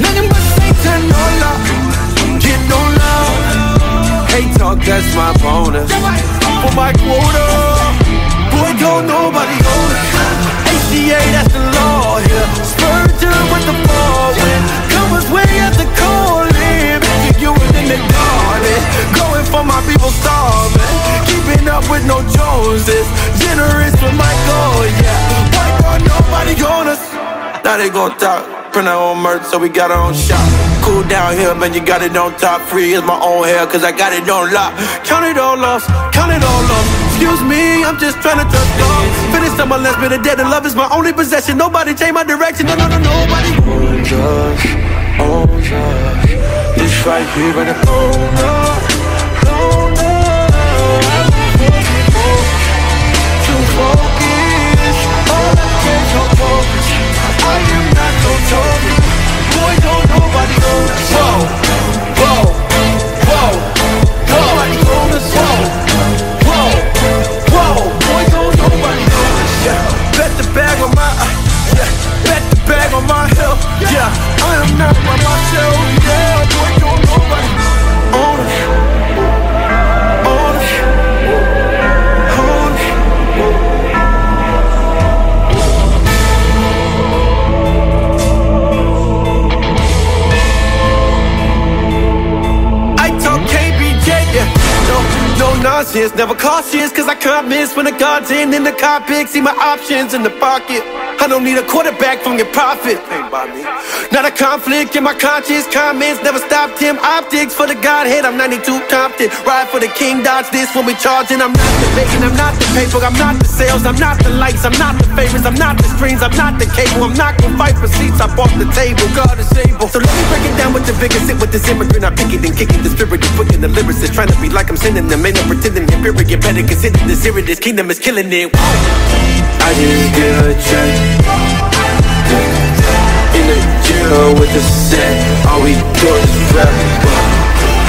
Nothing but Satan, no love. Get no love. Hate talk, that's my bonus. For my quota. Boy, don't nobody own it. ACA, that's the law here. Yeah. Spurgeon with the ball. When comers way at the core you was in the garden, Going for my people starving Keeping up with no Joneses Generous with my goal, yeah Boy don't nobody own us. Now they gon' talk Print our own merch, so we got our own shop. Cool down here, man, you got it on top. Free is my own hair, cause I got it on lock. Count it all lost, count it all lost. Excuse me, I'm just trying to touch God. Finish up my last bit of dead, and love is my only possession. Nobody change my direction, no, no, no, nobody. Owns us, owns us. This right here, right up on us. Own us. Too focused, nonsense, never cautious, cause I can't miss when the God's in in the cockpit. See my options in the pocket. I don't need a quarterback from your profit. Not a conflict in my conscience, comments never stopped him. Optics for the Godhead, I'm 92 Compton. Ride for the King, dodge this when we charging. I'm not the bacon, I'm not the paper, I'm not the sales, I'm not the lights, I'm not the favors, I'm not the screens, I'm not the cable. I'm not gonna fight for seats, I bought the table. God is able. So let me break it down with the vigor, sit with this immigrant. I pick it and kick it, the spirit is putting the lyrics. Trying to be like I'm sending them, ain't no pretending. Here, period, you better consider this here, this kingdom is killing it. I just get a check. With the set, all we do is rap.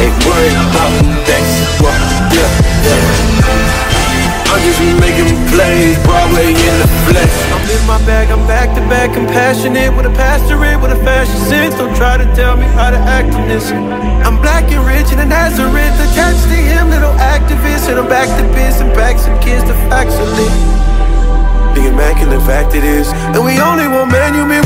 Ain't worried about next. Well, yeah, yeah. I'm just making plays, Broadway in the flesh. I'm in my bag, I'm back to back, compassionate with a pastorate, eh, with a fashion sense. Don't try to tell me how to act in this. I'm black and rich in a Nazareth, attached to him, little activist. And I'm back to biz and back some kids, the facts are lit. The fact it is And we only want man, you mean